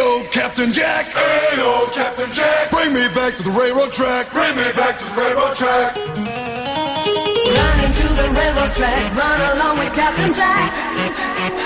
Ayo, Captain Jack. Ayo, Captain Jack. Bring me back to the railroad track. Bring me back to the railroad track. Run into the railroad track. Run along with Captain Jack.